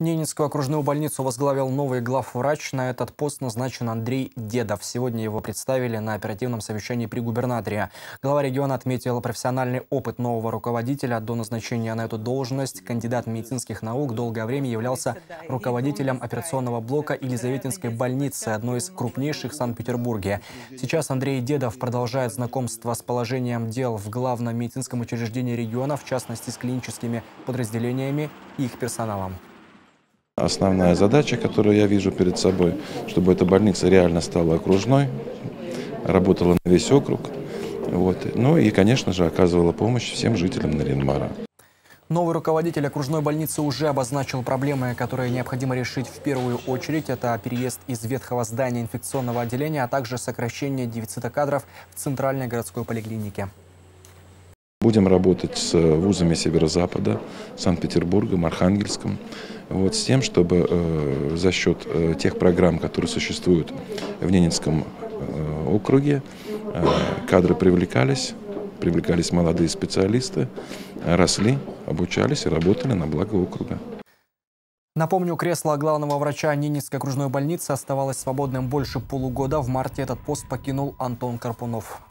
Ненецкую окружную больницу возглавил новый главврач. На этот пост назначен Андрей Дедов. Сегодня его представили на оперативном совещании при губернаторе. Глава региона отметил профессиональный опыт нового руководителя. До назначения на эту должность кандидат медицинских наук долгое время являлся руководителем операционного блока Елизаветинской больницы, одной из крупнейших в Санкт-Петербурге. Сейчас Андрей Дедов продолжает знакомство с положением дел в главном медицинском учреждении региона, в частности с клиническими подразделениями и их персоналом. Основная задача, которую я вижу перед собой, чтобы эта больница реально стала окружной, работала на весь округ. Вот. Ну и, конечно же, оказывала помощь всем жителям Наринмара. Новый руководитель окружной больницы уже обозначил проблемы, которые необходимо решить в первую очередь. Это переезд из ветхого здания инфекционного отделения, а также сокращение дефицита кадров в центральной городской поликлинике. Будем работать с вузами Северо-Запада, Санкт-Петербургом, Архангельском, вот, с тем, чтобы э, за счет э, тех программ, которые существуют в Ненецком э, округе, э, кадры привлекались, привлекались молодые специалисты, росли, обучались и работали на благо округа. Напомню, кресло главного врача Ненецкой окружной больницы оставалось свободным больше полугода. В марте этот пост покинул Антон Карпунов.